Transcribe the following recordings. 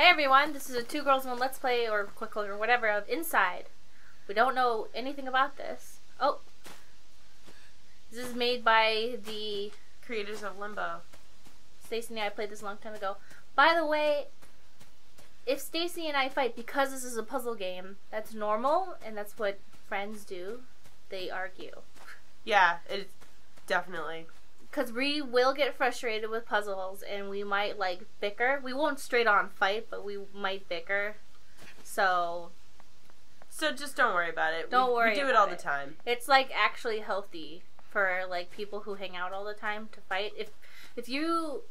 Hey everyone, this is a Two Girls One Let's Play or Quick Look or whatever of Inside. We don't know anything about this. Oh. This is made by the Creators of Limbo. Stacy and I played this a long time ago. By the way, if Stacy and I fight because this is a puzzle game, that's normal and that's what friends do. They argue. Yeah, it's definitely. Because we will get frustrated with puzzles and we might like bicker. We won't straight on fight, but we might bicker. So So just don't worry about it. Don't we, worry We do it all it. the time. it's like actually healthy for like people who hang out all the time to fight. If if you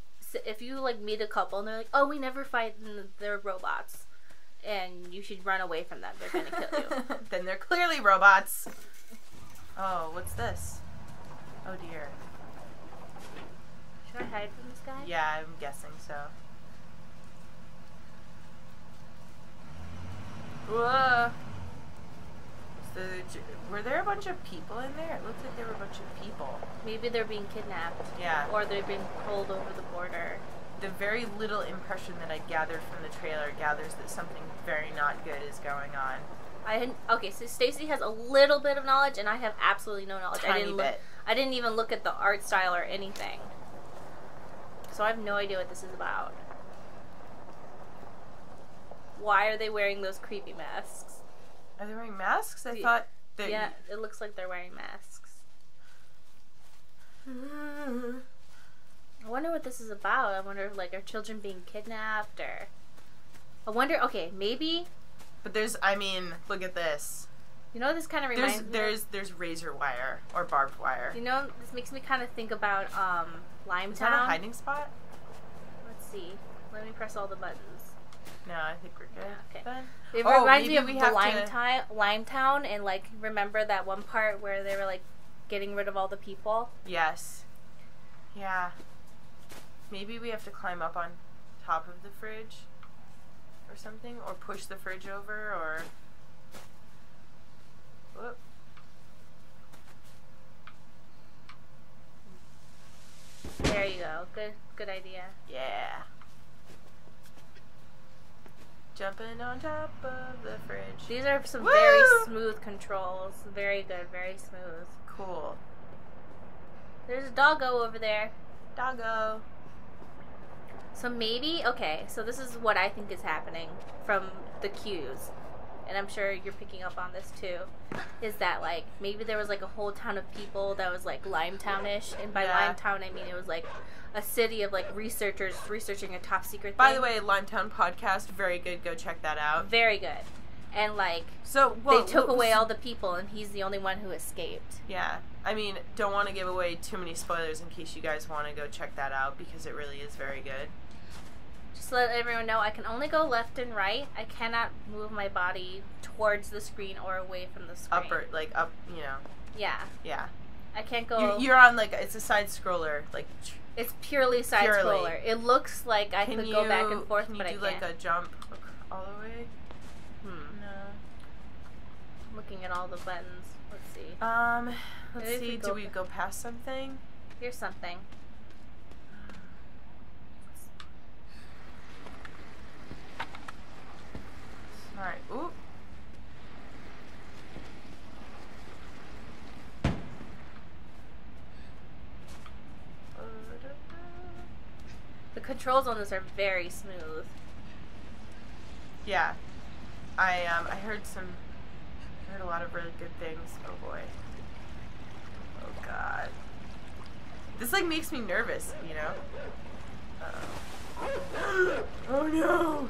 if you like meet a couple and they're like, oh, we never fight and they're robots, and you should run away from them. They're gonna kill you. then they're clearly robots. Oh, what's this? Oh dear. I hide from this guy? Yeah, I'm guessing so. Whoa. So, were there a bunch of people in there? It looked like there were a bunch of people. Maybe they're being kidnapped. Yeah. Or they're being pulled over the border. The very little impression that I gathered from the trailer gathers that something very not good is going on. I okay, so Stacy has a little bit of knowledge, and I have absolutely no knowledge. I Tiny didn't look. bit. I didn't even look at the art style or anything. So I have no idea what this is about. Why are they wearing those creepy masks? Are they wearing masks? I Yeah. thought that. Yeah, it looks like they're wearing masks. I wonder what this is about. I wonder if like are children being kidnapped or I wonder okay, maybe But there's, I mean, look at this. You know this kind of reminds There's, me there's, there's razor wire or barbed wire. You know, this makes me kind of think about um, Limetown. Is that a hiding spot? Let's see. Let me press all the buttons. No, I think we're good. Okay. Then. It Oh, reminds me of we have to- Limetown, Limetown, and like remember that one part where they were like getting rid of all the people. Yes. Yeah. Maybe we have to climb up on top of the fridge or something, or push the fridge over, or. Whoop. There you go. Good, good idea. Yeah. Jumping on top of the fridge. These are some Woo! very smooth controls. Very good, very smooth. Cool. There's a doggo over there. Doggo. So maybe okay. So this is what I think is happening from the cues, and I'm sure you're picking up on this too. Is that like maybe there was like a whole town of people that was like Limetownish, and by Yeah. Limetown I mean it was like a city of like researchers researching a top secret. By the way, Limetown podcast, very good. Go check that out. very good, and like So well, they took away all the people, and he's the only one who escaped. Yeah, I mean, don't want to give away too many spoilers in case you guys want to go check that out because it really is very good. Just let everyone know, I can only go left and right. I cannot move my body towards the screen or away from the screen. Upper, like up, you know, Yeah, yeah. I can't go. You, you're on like it's a side scroller. Like, It's purely side Purely. scroller. It looks like I can could you go back and forth, Can you but I do can't. like a jump all the way? hmm. No. I'm looking at all the buttons. Let's see. Um, let's Maybe see. we do go we go past something? Here's something. All right. Ooh. The controls on this are very smooth. Yeah, I um I heard some, I heard a lot of really good things. Oh boy. Oh god. This like makes me nervous, you know. Uh-oh. oh no.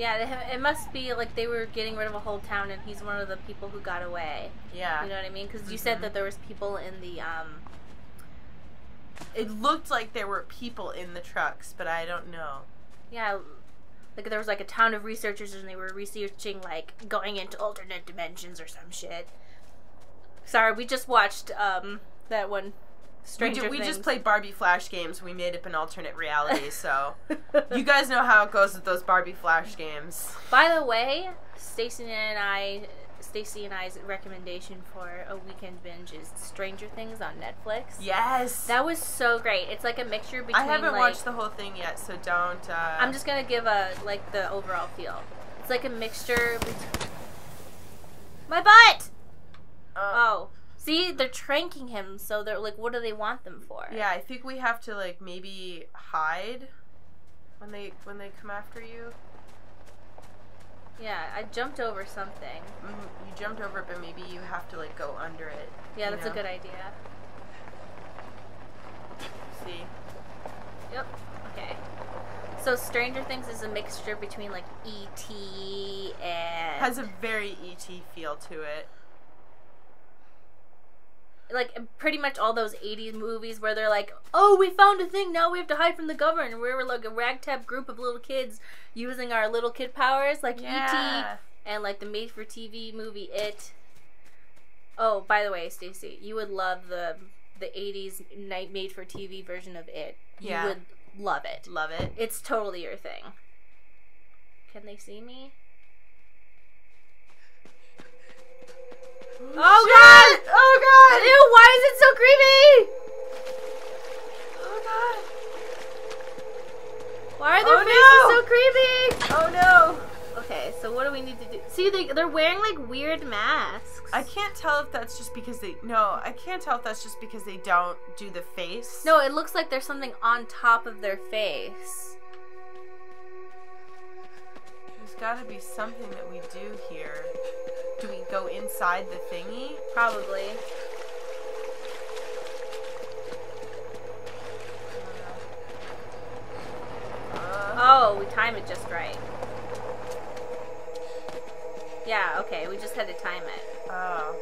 Yeah, they have, it must be like they were getting rid of a whole town, and he's one of the people who got away. Yeah. You know what I mean? Because you said Mhm. that there was people in the um. It looked like there were people in the trucks, but I don't know. Yeah, like there was like a town of researchers, and they were researching like going into alternate dimensions or some shit. Sorry, we just watched um that one We, Stranger ju- we Things. just played Barbie Flash games. We made up an alternate reality, so you guys know how it goes with those Barbie Flash games. By the way, Stacy and I, Stacy and I's recommendation for a weekend binge is Stranger Things on Netflix. Yes. That was so great. It's like a mixture between. I haven't like, watched the whole thing yet, so don't. Uh, I'm just gonna give a like the overall feel. It's like a mixture between. My butt. Uh, Oh, see, they're tranking him, so they're like, what do they want them for? Yeah, I think we have to like maybe hide when they when they come after you. Yeah, I jumped over something. Mm, you jumped over it, but maybe you have to like go under it. Yeah, that's know? a good idea. See. Yep. Okay. So Stranger Things is a mixture between like E.T. and Has a very ET feel to it. Like pretty much all those 80s movies where they're like, "Oh, we found a thing. Now we have to hide from the government." We were like a ragtag group of little kids using our little kid powers, like Yeah. E.T. and like the made-for-TV movie It. Oh, by the way, Stacy, you would love the the 80s night made-for-TV version of It. yeah. You would love it. Love it. It's totally your thing. Can they see me? Oh Shit! Oh god! Ew, why is it so creepy? Oh god! Why are their Oh, faces so creepy? Oh no! Okay, so what do we need to do? See, they, they're wearing like weird masks. I can't tell if that's just because they no. I can't tell if that's just because they don't do the face. No, it looks like there's something on top of their face. Got to be something that we do here. Do we go inside the thingy? Probably. Uh, Oh, we time it just right. Yeah, okay, we just had to time it. oh.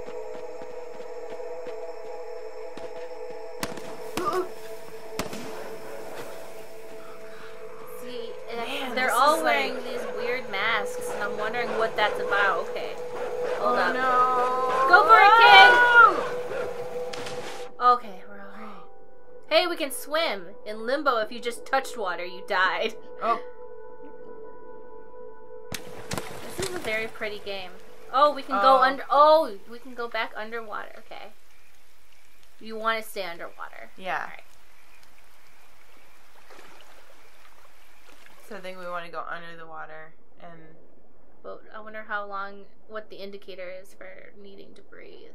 See, Man, they're all wearing like- these weird masks, and I'm wondering what that's about. Okay, hold oh up. no! Go for it, kid! Oh! Okay, we're all right. Hey, we can swim in limbo. If you just touched water, you died. Oh, This is a very pretty game. Oh, we can go Oh. under. Oh, we can go back underwater. Okay. You want to stay underwater. yeah. Alright. So I think we want to go under the water and But I wonder how long, what the indicator is for needing to breathe.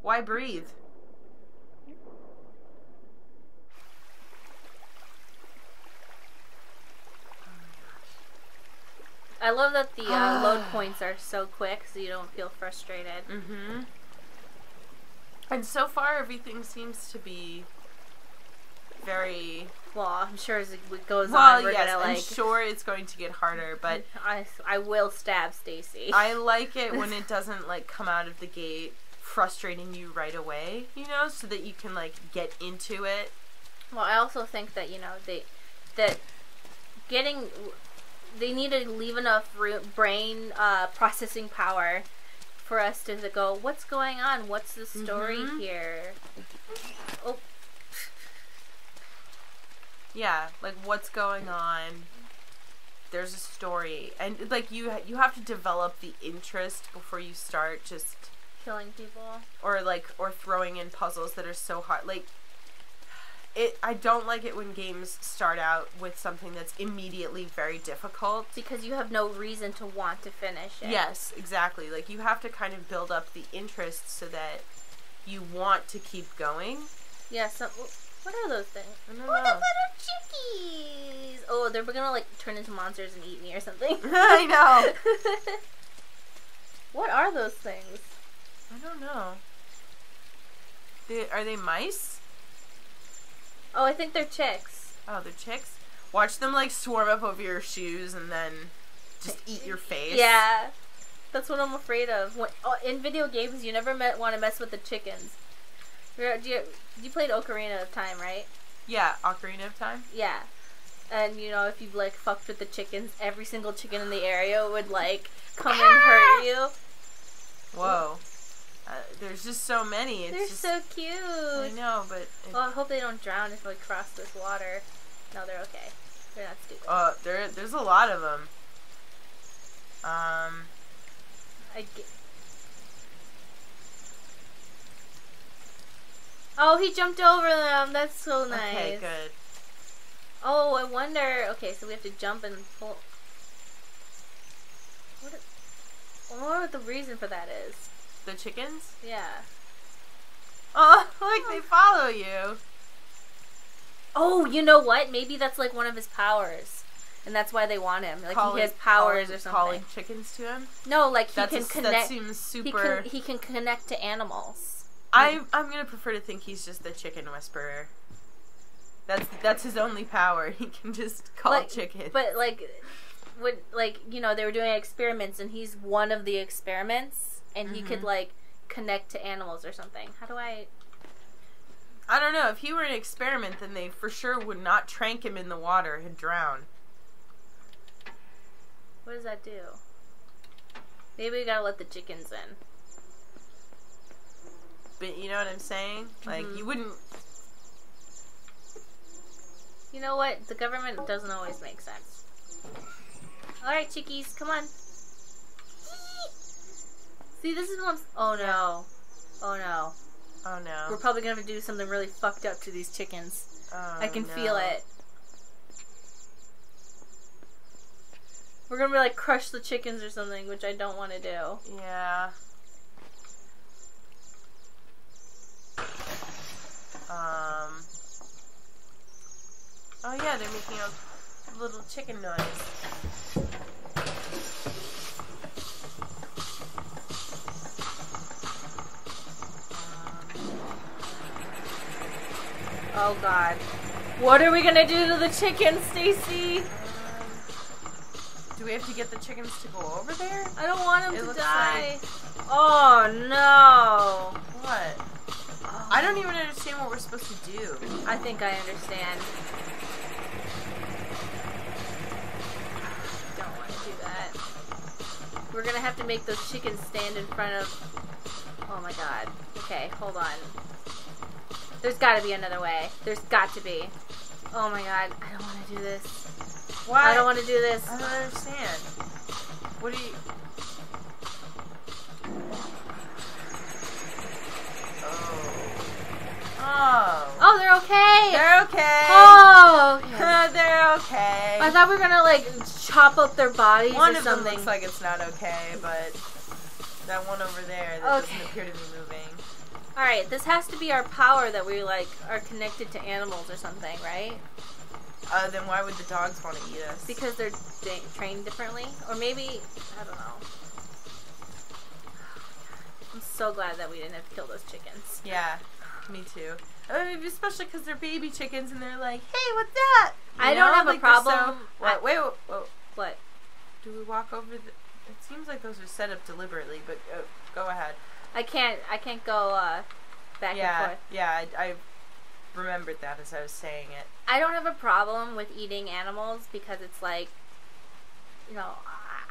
why breathe? I love that the uh, load points are so quick, so you don't feel frustrated. Mm-hmm. And so far, everything seems to be very Well, I'm sure as it goes well. on, we're yes, gonna I'm like. sure it's going to get harder, but I, I will stab Stacy. I like it when it doesn't like come out of the gate frustrating you right away, you know, so that you can like get into it. Well, I also think that you know they that getting they need to leave enough brain uh, processing power for us to go. What's going on? What's the story Mhm. here? Oh, Yeah, like what's going on? There's a story, and like you you have to develop the interest before you start just killing people. or like or throwing in puzzles that are so hard like it i don't like it when games start out with something that's immediately very difficult Because you have no reason to want to finish it. yes exactly like you have to kind of build up the interest so that you want to keep going Yeah. So, what are those things? i don't Oh, the little chickies! Oh, they're gonna like turn into monsters and eat me or something. I know. what are those things? i don't know they, are they mice Oh, I think they're chicks. oh they're chicks watch them like swarm up over your shoes and then just eat your face Yeah, that's what I'm afraid of. When, oh, in video games, you never met, want to mess with the chickens. You, you played Ocarina of Time, right? yeah ocarina of time Yeah. And you know, if you like fucked with the chickens, every single chicken in the area would like come and hurt you. Whoa. Uh, there's just so many. It's They're just, so cute. I know, but Well, I hope they don't drown if they cross this water. No, they're okay. They're not stupid. uh, there there's a lot of them. Um, I get... Oh, he jumped over them. That's so nice. okay, good. Oh, I wonder. Okay, so we have to jump and pull. What? I wonder what the reason for that is. The chickens? Yeah. Oh, like they oh. follow you. Oh, you know what? Maybe that's like one of his powers, and that's why they want him. Like Calling- he has powers calling- or something. Calling chickens to him. No, like he That's can a- that connect. seems He super. can he can connect to animals. I I'm gonna prefer to think he's just the chicken whisperer. That's that's his only power. He can just call Like, chickens. But like, when like you know they were doing experiments, and he's one of the experiments, and he could Mhm. like connect to animals or something. How do I? I don't know. If he were an experiment, then they for sure would not trank him in the water and drown. What does that do? Maybe we gotta let the chickens in. But you know what I'm saying? Like Mhm. you wouldn't. You know what? The government doesn't always make sense. Alright, chickies, come on. See, this is what I'm. Oh no. Oh no. Oh no. We're probably gonna do something really fucked up to these chickens. Oh, I can no. feel it. We're gonna be like crush the chickens or something, which I don't want to do. Yeah. Um. Oh yeah, they're making a little chicken noise. Oh god. What are we gonna do to the chickens, Stacy? Um, do we have to get the chickens to go over there? I don't want them It to die. Oh no. What? I don't even understand what we're supposed to do. I think I understand. Don't want to do that. We're gonna have to make those chickens stand in front of. Oh my god. Okay, hold on. There's gotta be another way. There's got to be. Oh my god, I don't want to do this. Why? I don't want to do this. I don't understand. What do you? Oh. Oh. They're okay. They're okay. oh, okay. They're okay. I thought we were gonna like chop up their bodies one or of them something. looks like it's not okay, but that one over there that Okay. doesn't appear to be moving. All right, this has to be our power that we like are connected to animals or something, right? Uh, then why would the dogs want to eat us? Because they're trained differently, or maybe I don't know. I'm so glad that we didn't have to kill those chickens. yeah, me too. I mean, especially because they're baby chickens and they're like, "Hey, what's that?" You I don't have a Like, they're problem- So, wait, wait, wait, wait, What? do we walk over the? It seems like those are set up deliberately, but uh, go ahead. I can't. I can't go uh, back yeah, and forth. yeah, I, I remembered that as I was saying it. I don't have a problem with eating animals because it's like, you know,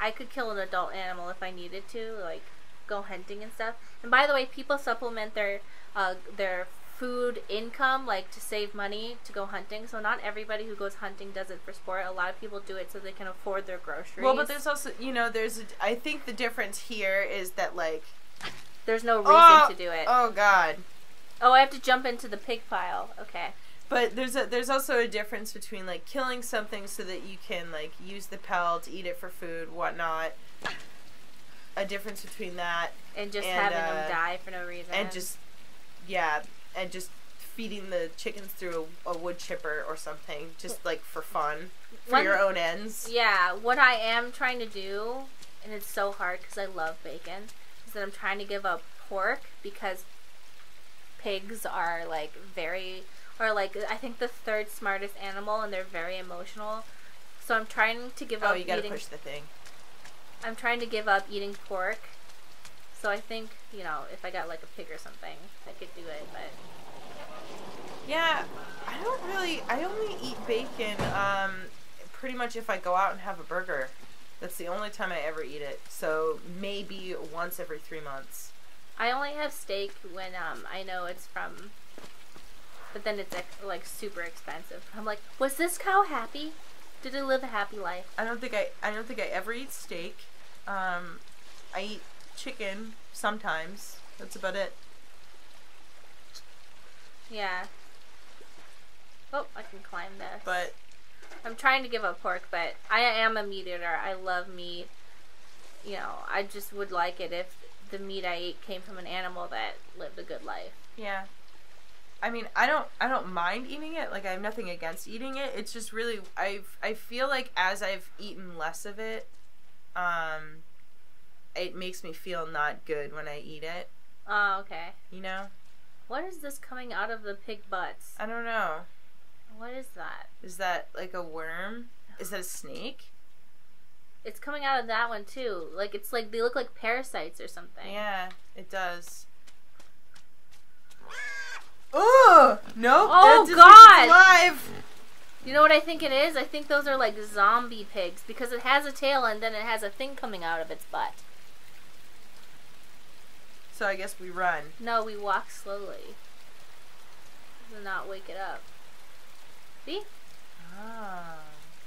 I could kill an adult animal if I needed to, like go hunting and stuff. And by the way, people supplement their uh, their food income like to save money to go hunting. So not everybody who goes hunting does it for sport. A lot of people do it so they can afford their groceries. Well, but there's also, you know, there's. A, I think the difference here is that like. there's no reason oh, to do it. Oh God. Oh, I have to jump into the pig pile. Okay. But there's a there's also a difference between like killing something so that you can like use the pelt, eat it for food, whatnot. A difference between that And just And, having uh, them die for no reason. and just yeah, and just feeding the chickens through a, a wood chipper or something, just like for fun, for One- your own ends. Yeah, what I am trying to do, and it's so hard because I love bacon, is that I'm trying to give up pork because pigs are like very, or like I think the third smartest animal, and they're very emotional. So I'm trying to give Oh, up Oh, you gotta eating. push the thing. I'm trying to give up eating pork. So I think you know if I got like a pig or something, I could do it. But Yeah, I don't really. I only eat bacon. Um, pretty much if I go out and have a burger. That's the only time I ever eat it. So maybe once every three months. I only have steak when um I know it's from. But then it's like super expensive. I'm like, was this cow happy? Did it live a happy life? I don't think I I don't think I ever eat steak. Um, I eat chicken sometimes. That's about it. Yeah. Oh, I can climb this. But I'm trying to give up pork, but I am a meat eater. I love meat. You know, I just would like it if the meat I ate came from an animal that lived a good life. yeah. I mean, I don't I don't mind eating it. Like I have nothing against eating it. It's just really I I feel like as I've eaten less of it, um it makes me feel not good when I eat it, Oh, okay. you know? What is this coming out of the pig butts? I don't know. What is that? Is that like a worm? Is that a snake? It's coming out of that one too. Like it's like they look like parasites or something. Yeah, it does. Oh no! Oh, God! Live. You know what I think it is? I think those are like zombie pigs because it has a tail and then it has a thing coming out of its butt. So I guess we run. No, we walk slowly. To not wake it up. See? Ah.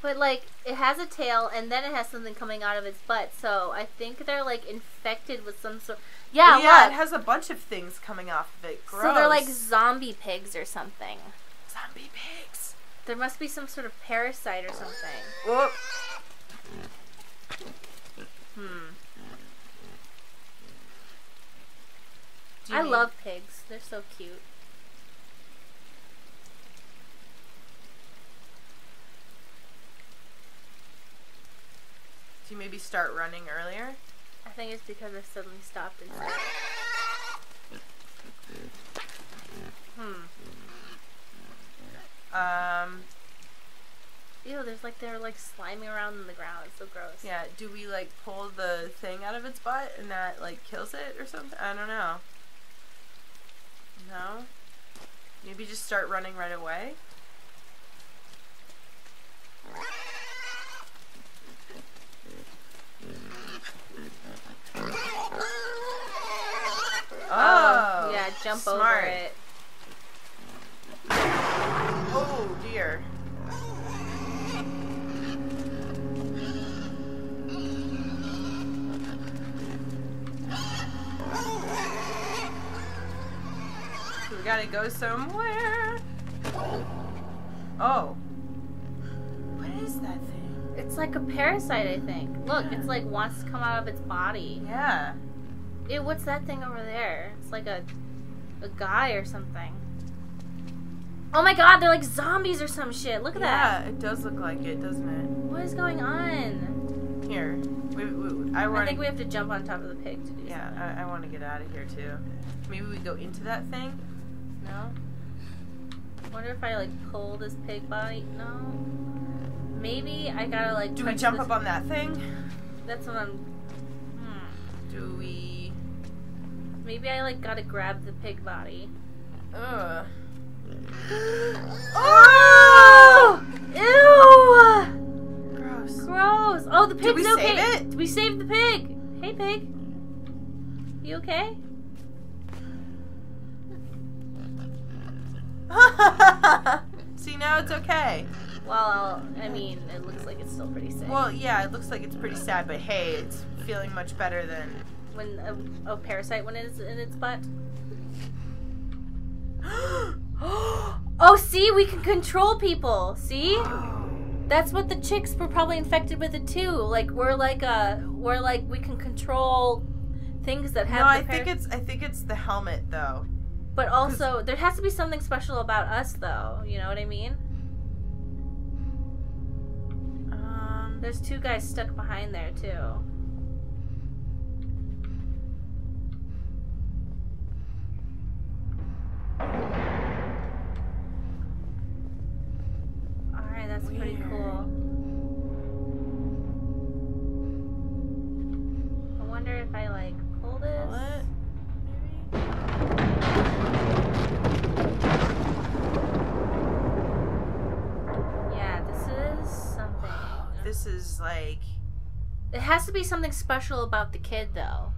But like it has a tail and then it has something coming out of its butt. So I think they're like infected with some sort. Yeah, yeah, look. it has a bunch of things coming off of it. Gross. so they're like zombie pigs or something. zombie pigs. There must be some sort of parasite or something. Whoop. Hmm. I need- love pigs. They're so cute. Do you maybe start running earlier? I think it's because I suddenly stopped and said, Hmm. Um. Ew, there's like they're like sliming around in the ground. It's so gross. Yeah. Do we like pull the thing out of its butt and that like kills it or something? I don't know. No. Maybe just start running right away. Oh, yeah, jump over it. Oh dear. So we gotta go somewhere. Oh. What is that thing? It's like a parasite, I think. Look, it's like wants to come out of its body. Yeah. Ew, what's that thing over there? It's like a a guy or something. Oh my god, they're like zombies or some shit. Look at Yeah, that. Yeah, it does look like it, doesn't it? What is going on? Here. We, we, I want I think we have to jump on top of the pig to do Yeah, something. I, I want to get out of here too. Maybe we go into that thing. No? wonder if I like pull this pig body. No? Maybe I gotta like. Do we jump up on that thing? That's what I'm. Hmm. Do we? Maybe I like gotta grab the pig body. Ugh. Oh! Ew! Gross. Gross. Oh, the pig's Did we okay. save it? We saved the pig. Hey, pig. You okay? See now it's okay. Well, I mean, it looks like it's still pretty sick. Well, yeah, it looks like it's pretty sad, but hey, it's feeling much better than. When a, a parasite when it's in its butt. Oh, see, we can control people. See, that's what the chicks were probably infected with it too. Like we're like uh we're like we can control things that have. no, I think it's I think it's the helmet though. But also, there has to be something special about us, though. You know what I mean? Um, There's two guys stuck behind there too. This is like It has to be something special about the kid, though.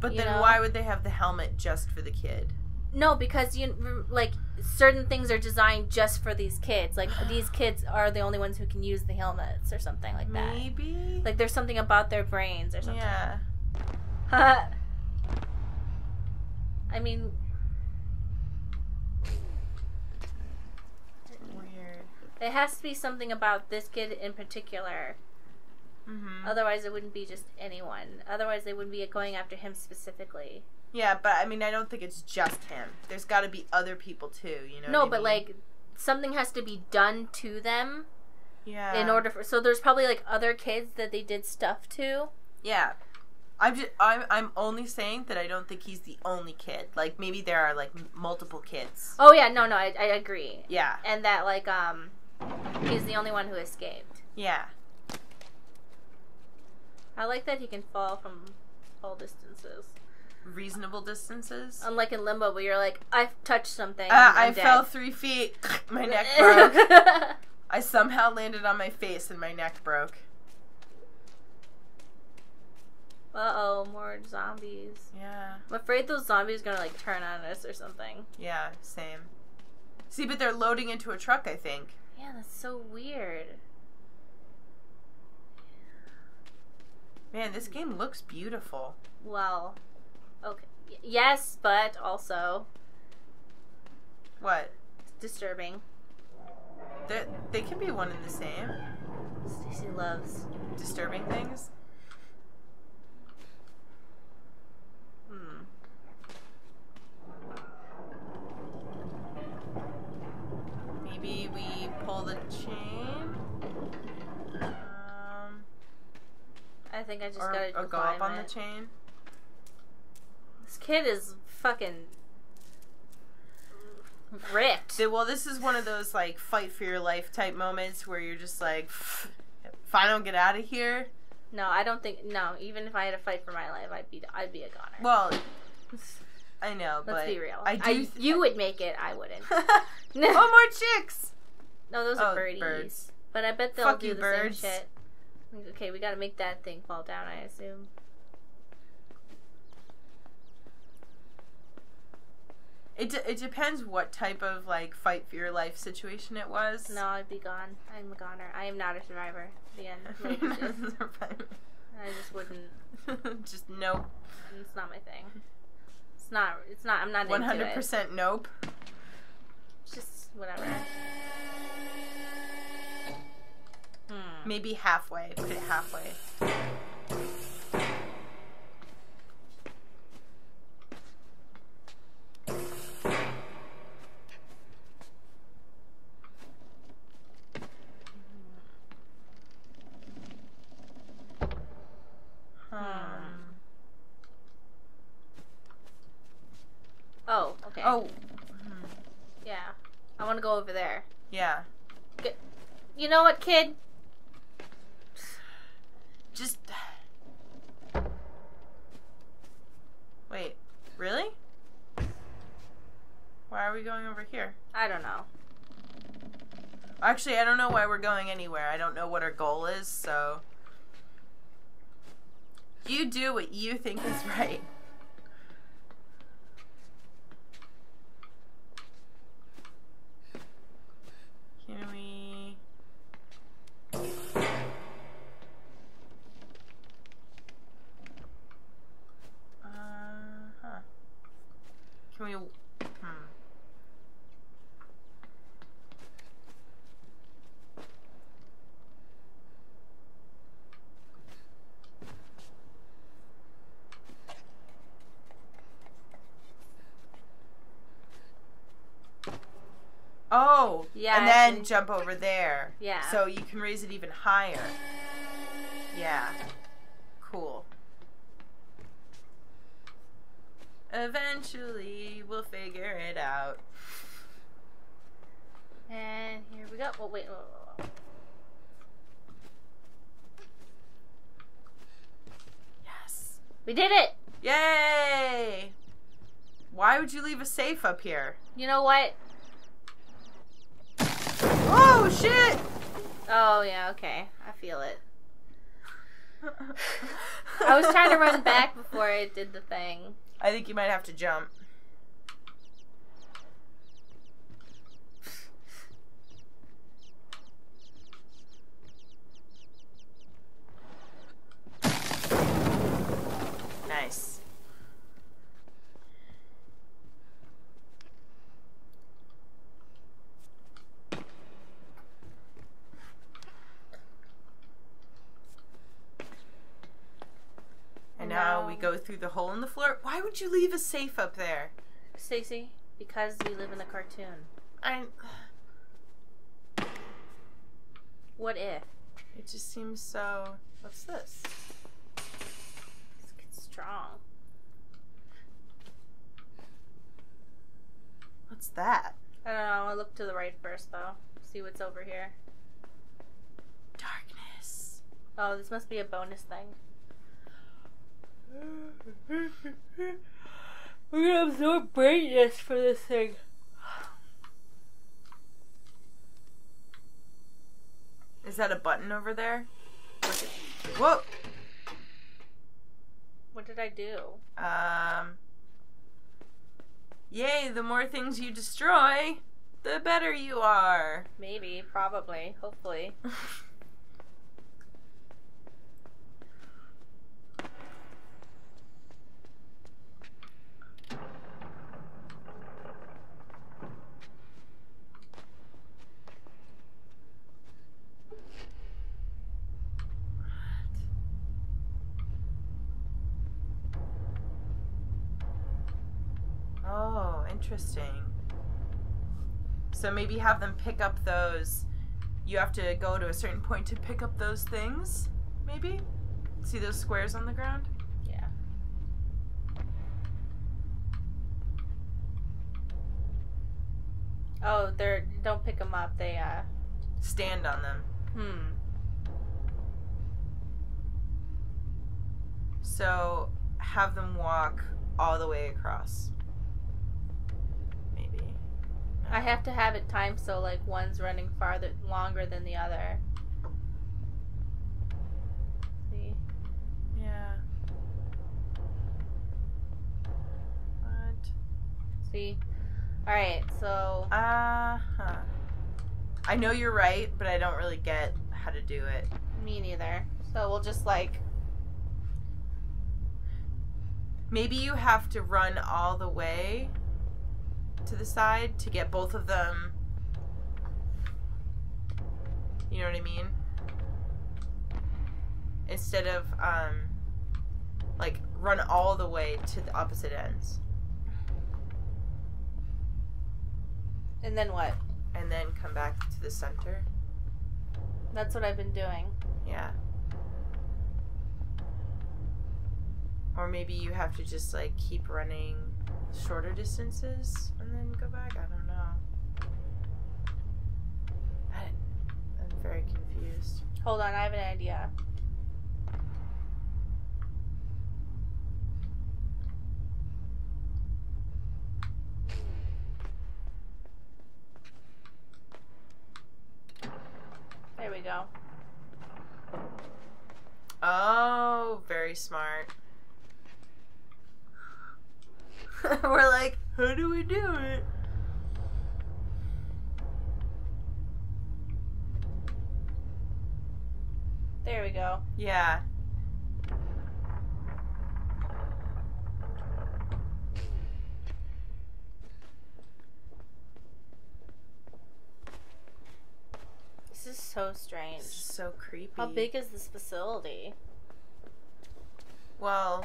But then know? why would they have the helmet just for the kid? No, because you like certain things are designed just for these kids. Like these kids are the only ones who can use the helmets or something like that. Maybe. Like there's something about their brains or something. yeah. I mean, Weird. It has to be something about this kid in particular. hmm Otherwise, it wouldn't be just anyone. Otherwise, they wouldn't be going after him specifically. Yeah, but I mean, I don't think it's just him. There's got to be other people too. You know. no, but mean? like something has to be done to them Yeah. in order for. So there's probably like other kids that they did stuff to. Yeah. I'm just I'm I'm only saying that I don't think he's the only kid. Like maybe there are like m- multiple kids. Oh yeah, no, no, I, I agree. Yeah. And that like um, he's the only one who escaped. Yeah. I like that he can fall from all distances. Reasonable distances. Unlike in Limbo, where you're like, I've touched something. Uh, I'm dead. fell three feet. my neck broke. I somehow landed on my face and my neck broke. uh oh, more zombies. Yeah. I'm afraid those zombies are gonna like turn on us or something. Yeah. Same. See, but they're loading into a truck. I think. Yeah, that's so weird. Man, this game looks beautiful. Well, okay. Y- yes, but also What? disturbing. They they can be one and the same. Stacy loves. Disturbing things. Hmm. Maybe we pull the chain. Um, I think I just or, gotta or go up on it. the chain. This kid is fucking ripped. Well, this is one of those like fight for your life type moments where you're just like, if I don't get out of here, No, I don't think. No, even if I had to fight for my life, I'd be. I'd be a goner. well, I know, Let's but be real. I do. th- you would make it. I wouldn't. oh, more chicks. No, those are Oh, birdies. birds. But I bet they'll Fuck do the birds. same shit. Okay, we gotta make that thing fall down. I assume. It, de- it depends what type of like fight for your life situation it was. No, I'd be gone. I'm a goner. I am not a survivor. The end. Like, just- I just wouldn't. just nope. It's not my thing. It's not. It's not. I'm not One hundred percent nope. It's just whatever. Hmm. Maybe halfway. Put it halfway. Hmm. Oh. Okay. Oh, Yeah. I want to go over there. yeah. You know what, kid? Just. Wait, really? Why are we going over here? I don't know. Actually, I don't know why we're going anywhere. I don't know what our goal is, so. You do what you think is right. Can we. Uh huh. Can we. Hmm. Oh, Yeah, and then jump over there. Yeah. So you can raise it even higher. Yeah. Cool. Eventually, we'll figure it out. And here we go. Oh wait. Oh, oh, oh. Yes. We did it. Yay! Why would you leave a safe up here? You know what? Oh shit! Oh yeah. Okay. I feel it. I was trying to run back before it did the thing. I think you might have to jump. Nice. And now we um, go through the hole in the floor. Why would you leave a safe up there? Stacy, because we live in a cartoon. I. What if? It just seems so. What's this? Get strong. What's that? I don't know. I'll look to the right first, though. See what's over here. Darkness. Oh, this must be a bonus thing. We're gonna absorb brightness for this thing. Is that a button over there? Look Whoa. What did I do? Um. Yay! The more things you destroy, the better you are. Maybe, probably, hopefully. Oh, interesting. So maybe have them pick up those. You have to go to a certain point to pick up those things. Maybe. See those squares on the ground? Yeah. Oh, they're don't pick them up. They uh Stand on them. hmm. So have them walk all the way across. Maybe. I have to have it timed so like one's running farther longer than the other. See? Yeah. What? See? Alright, so Uh huh. I know you're right, but I don't really get how to do it. me neither. So we'll just like Maybe you have to run all the way to the side to get both of them. You know what I mean? Instead of um like run all the way to the opposite ends and then what? and then come back to the center. That's what I've been doing. Yeah. Or maybe you have to just like keep running shorter distances and then go back. I don't know. I, I'm very confused. Hold on, I have an idea. There we go. Oh, very smart. We're like, how do we do it? There we go. Yeah. This is so strange. This is so creepy. How big is this facility? Well,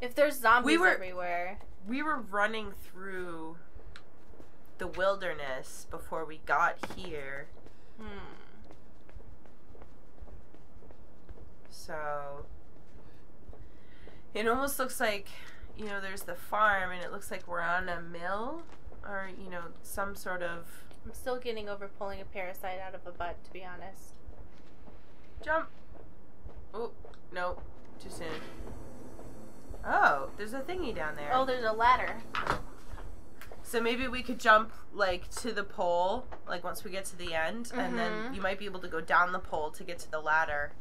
If there's zombies were- everywhere. we were running through the wilderness before we got here. Hmm. So it almost looks like, you know, there's the farm and it looks like we're on a mill or, you know, some sort of I'm still getting over pulling a parasite out of a butt, to be honest. jump. Oh, no, too soon. Oh, there's a thingy down there. Oh, there's a ladder. So maybe we could jump like to the pole, like once we get to the end, and then Mhm. you might be able to go down the pole to get to the ladder.